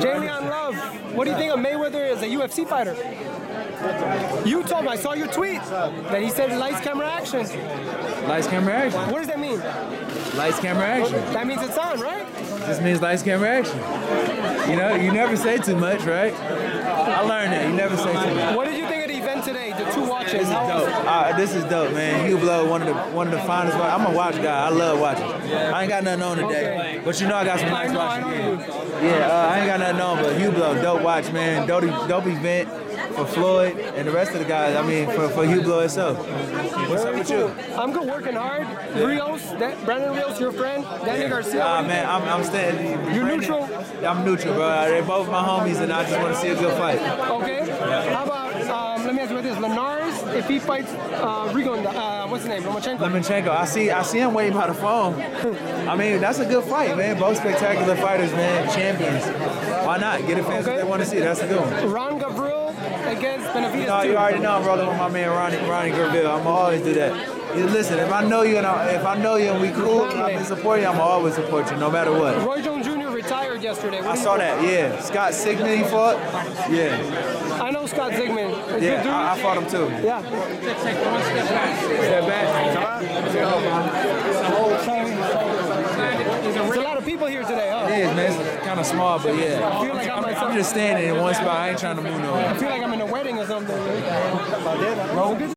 J'Leon Love, what do you think of Mayweather as a UFC fighter? You told me, I saw your tweet, that he said lights, camera, action. Lights, camera, action. What does that mean? Lights, camera, action. That means it's on, right? This means lights, camera, action. You know, you never say too much, right? I learned that. You never say too much. What did you think of the event today, the two watches? This is dope. Uh, this is dope, man. Hublot, one of the one of the finest. I'm a watch guy. I love watching. I ain't got nothing on today, Okay. but you know I got some nice know, watches. Yeah, uh, I ain't got nothing on, but Hublot, dope watch, man. Dope, dope event for Floyd and the rest of the guys. I mean, for, for Hublot itself. What's up with cool. you? I'm good working hard. Rios, that, Brandon Rios, your friend. Danny Garcia. Nah, man, I'm, I'm standing. You're Brandon- neutral? I'm neutral, bro. They're both my homies, and I just want to see a good fight. Okay. If he fights uh, Rigon, uh, what's his name? Lomachenko. Lomachenko, I see, I see him waiting by the phone. I mean, that's a good fight, man. Both spectacular fighters, man. Champions. Why not? Get a fans Okay. what they want to see. That's a good one. Ron Gavril against Benavidez. No, too. you already know I'm rolling with my man Ronnie, Ronnie Gavril. I'm always do that. You listen, if I know you and I, if I know you and we cool, and I've been supporting you, I'm gonna always support you, no matter what. Roy Jones Jr. retired yesterday. What I saw that, yeah. Scott Sigmon, he fought. Yeah, I know Scott good yeah. I, I fought him too. yeah. Step back. There's a lot of people here today, huh? It is, man. It's kind of small, but yeah. I feel like I'm, I'm. I'm just standing in one spot. I ain't trying to move nowhere. I feel like I'm in a wedding or something.